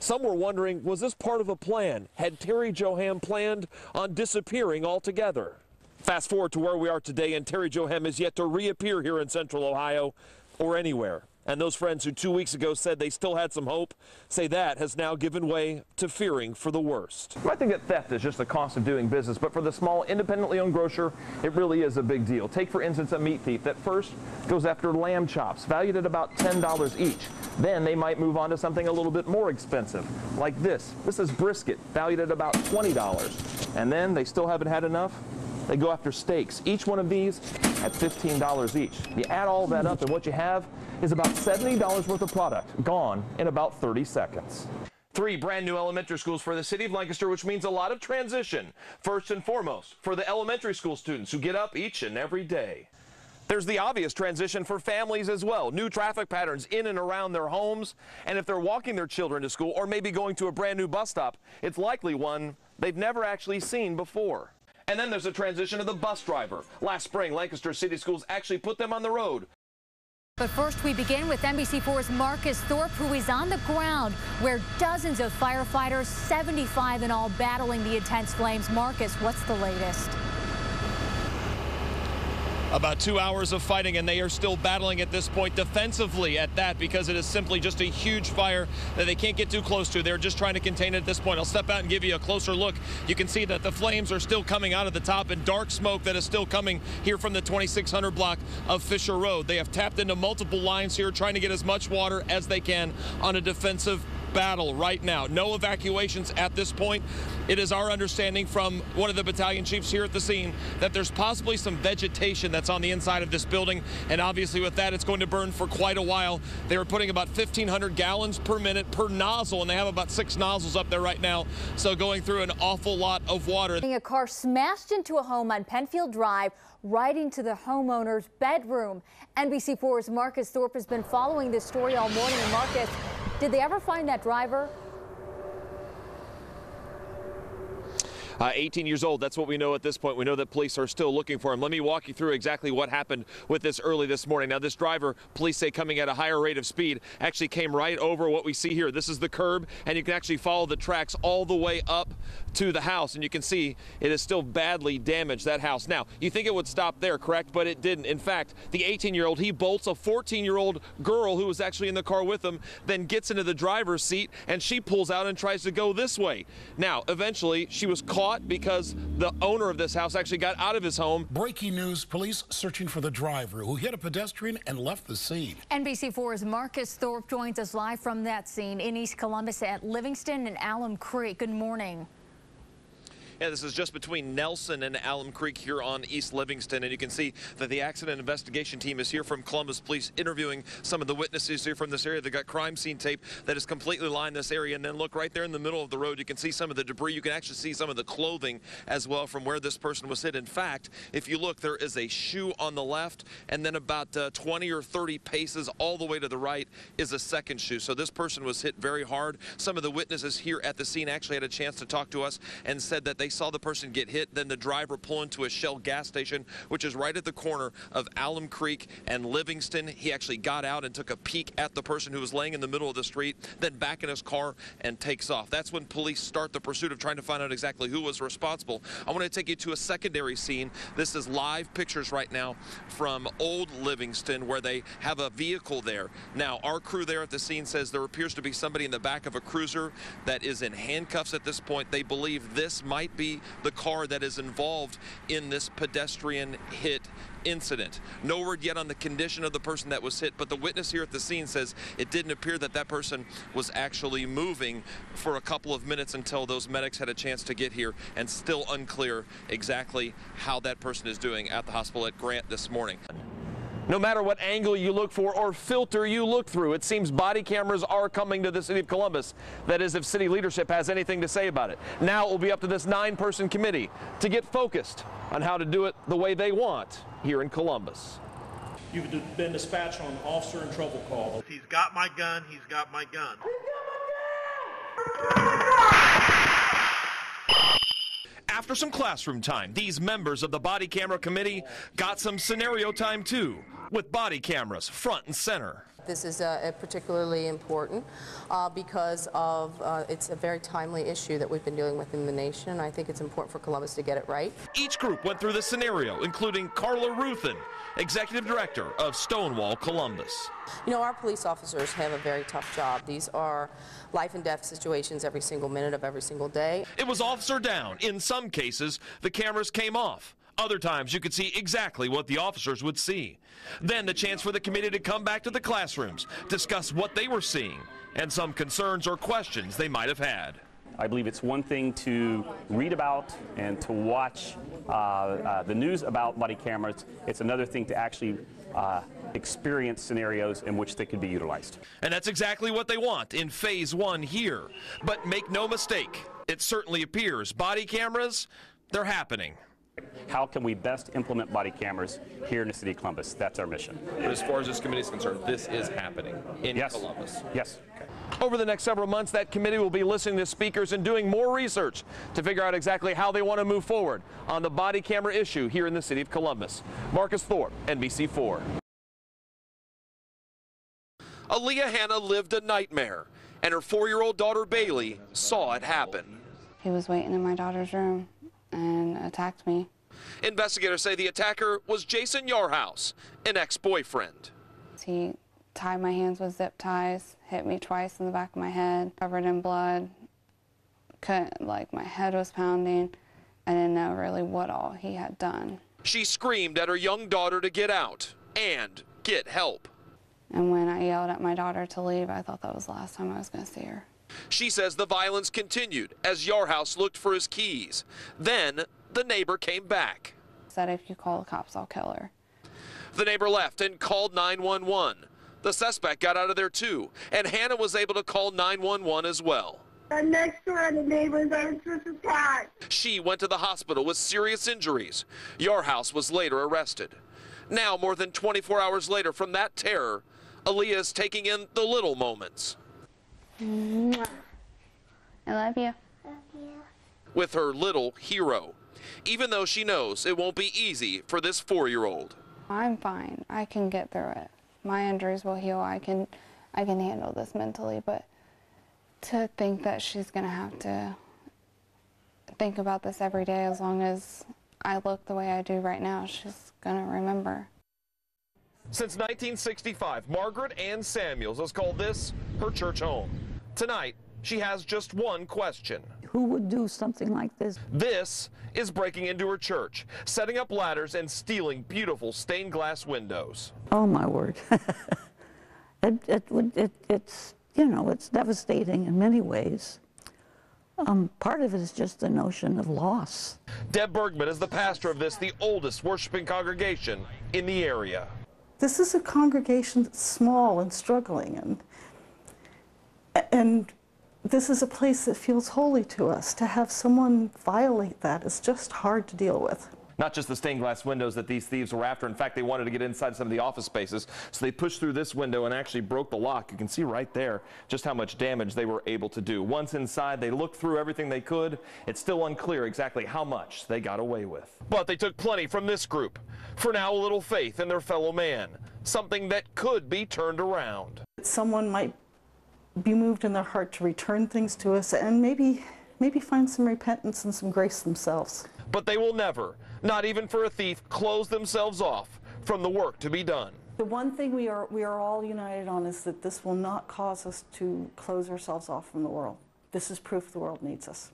Some were wondering, was this part of a plan? Had Terry Johan planned on disappearing altogether? Fast forward to where we are today, and Terry Johan is yet to reappear here in central Ohio or anywhere. And those friends who two weeks ago said they still had some hope say that has now given way to fearing for the worst. I think that theft is just the cost of doing business, but for the small, independently owned grocer, it really is a big deal. Take, for instance, a meat thief that first goes after lamb chops, valued at about $10 each. Then they might move on to something a little bit more expensive, like this. This is brisket, valued at about $20. And then they still haven't had enough. They go after steaks. Each one of these at $15 each. You add all that up, and what you have is about $70 worth of product gone in about 30 seconds. Three brand new elementary schools for the city of Lancaster, which means a lot of transition. First and foremost, for the elementary school students who get up each and every day. There's the obvious transition for families as well. New traffic patterns in and around their homes. And if they're walking their children to school or maybe going to a brand new bus stop, it's likely one they've never actually seen before. And then there's a transition of the bus driver. Last spring, Lancaster City Schools actually put them on the road. But first, we begin with NBC4's Marcus Thorpe, who is on the ground where dozens of firefighters, 75 in all, battling the intense flames. Marcus, what's the latest? About two hours of fighting, and they are still battling at this point defensively at that because it is simply just a huge fire that they can't get too close to. They're just trying to contain it at this point. I'll step out and give you a closer look. You can see that the flames are still coming out of the top and dark smoke that is still coming here from the 2600 block of Fisher Road. They have tapped into multiple lines here, trying to get as much water as they can on a defensive battle right now. No evacuations at this point. It is our understanding from one of the battalion chiefs here at the scene that there's possibly some vegetation that's on the inside of this building. And obviously with that, it's going to burn for quite a while. They are putting about 1,500 gallons per minute per nozzle, and they have about six nozzles up there right now. So going through an awful lot of water. A car smashed into a home on Penfield Drive right into the homeowner's bedroom. NBC4's Marcus Thorpe has been following this story all morning. Marcus, did they ever find that driver? Uh, 18 years old. That's what we know at this point. We know that police are still looking for him. Let me walk you through exactly what happened with this early this morning. Now, this driver, police say coming at a higher rate of speed, actually came right over what we see here. This is the curb, and you can actually follow the tracks all the way up to the house, and you can see it is still badly damaged, that house. Now, you think it would stop there, correct? But it didn't. In fact, the 18-year-old, he bolts a 14-year-old girl who was actually in the car with him, then gets into the driver's seat, and she pulls out and tries to go this way. Now, eventually, she was caught caught because the owner of this house actually got out of his home. Breaking news police searching for the driver who hit a pedestrian and left the scene. NBC4's Marcus Thorpe joins us live from that scene in East Columbus at Livingston and Alum Creek. Good morning. Yeah, this is just between Nelson and Alum Creek here on East Livingston. And you can see that the accident investigation team is here from Columbus Police interviewing some of the witnesses here from this area. They've got crime scene tape that has completely lined this area. And then look right there in the middle of the road, you can see some of the debris. You can actually see some of the clothing as well from where this person was hit. In fact, if you look, there is a shoe on the left, and then about uh, 20 or 30 paces all the way to the right is a second shoe. So this person was hit very hard. Some of the witnesses here at the scene actually had a chance to talk to us and said that they saw the person get hit, then the driver pull into a Shell gas station, which is right at the corner of Alum Creek and Livingston. He actually got out and took a peek at the person who was laying in the middle of the street, then back in his car and takes off. That's when police start the pursuit of trying to find out exactly who was responsible. I want to take you to a secondary scene. This is live pictures right now from Old Livingston where they have a vehicle there. Now, our crew there at the scene says there appears to be somebody in the back of a cruiser that is in handcuffs at this point. They believe this might be the car that is involved in this pedestrian hit incident. No word yet on the condition of the person that was hit, but the witness here at the scene says it didn't appear that that person was actually moving for a couple of minutes until those medics had a chance to get here and still unclear exactly how that person is doing at the hospital at Grant this morning. No matter what angle you look for or filter you look through, it seems body cameras are coming to the city of Columbus. That is, if city leadership has anything to say about it. Now it will be up to this nine-person committee to get focused on how to do it the way they want here in Columbus. You've been dispatched on an officer in trouble call. He's got my gun. He's got my gun. After some classroom time, these members of the body camera committee got some scenario time too, with body cameras front and center. This is uh, particularly important uh, because of uh, it's a very timely issue that we've been dealing with in the nation. I think it's important for Columbus to get it right. Each group went through the scenario, including Karla Rothan, Executive Director of Stonewall Columbus. You know, our police officers have a very tough job. These are life and death situations every single minute of every single day. It was officer down. In some cases, the cameras came off. Other times, you could see exactly what the officers would see. Then the chance for the committee to come back to the classrooms, discuss what they were seeing, and some concerns or questions they might have had. I believe it's one thing to read about and to watch uh, uh, the news about body cameras. It's another thing to actually uh, experience scenarios in which they could be utilized. And that's exactly what they want in phase one here. But make no mistake, it certainly appears body cameras, they're happening. How can we best implement body cameras here in the city of Columbus? That's our mission. But as far as this committee is concerned, this is happening in Yes. Columbus. Yes. Over the next several months, that committee will be listening to speakers and doing more research to figure out exactly how they want to move forward on the body camera issue here in the city of Columbus. Marcus Thorpe, NBC4. Aaliyah Hanna lived a nightmare, and her four year old daughter Bailey saw it happen. He was waiting in my daughter's room and attacked me. Investigators say the attacker was Jason Yarhouse, an ex boyfriend. He tied my hands with zip ties, hit me twice in the back of my head, covered in blood. Couldn't, like, my head was pounding. I didn't know really what all he had done. She screamed at her young daughter to get out and get help. And when I yelled at my daughter to leave, I thought that was the last time I was going to see her. She says the violence continued as Yarhouse looked for his keys. Then the neighbor came back. Said if you call the cops, I'll kill her. The neighbor left and called 911. The suspect got out of there too, and Hannah was able to call 911 as well. I'm next door the neighbors are just attacked. She went to the hospital with serious injuries. Yarhouse was later arrested. Now, more than 24 hours later from that terror, Aaliyah is taking in the little moments I love you. with her little hero, even though she knows it won't be easy for this four year old. I'm fine. I can get through it. My injuries will heal. I can I can handle this mentally, but to think that she's going to have to think about this every day as long as I look the way I do right now, she's going to remember. Since 1965, Margaret Ann Samuels has called this her church home. Tonight, she has just one question. Who would do something like this? This is breaking into her church, setting up ladders and stealing beautiful stained glass windows. Oh my word! it, it, it, it's you know it's devastating in many ways. Um, part of it is just the notion of loss. Deb Bergman is the pastor of this, the oldest worshiping congregation in the area. This is a congregation that's small and struggling, and and this is a place that feels holy to us. To have someone violate that is just hard to deal with. Not just the stained glass windows that these thieves were after. In fact, they wanted to get inside some of the office spaces. So they pushed through this window and actually broke the lock. You can see right there just how much damage they were able to do. Once inside, they looked through everything they could. It's still unclear exactly how much they got away with. But they took plenty from this group. For now, a little faith in their fellow man. Something that could be turned around. Someone might be moved in their heart to return things to us, and maybe maybe find some repentance and some grace themselves. But they will never, not even for a thief, close themselves off from the work to be done. The one thing we are we are all united on is that this will not cause us to close ourselves off from the world. This is proof the world needs us.